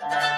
Bye.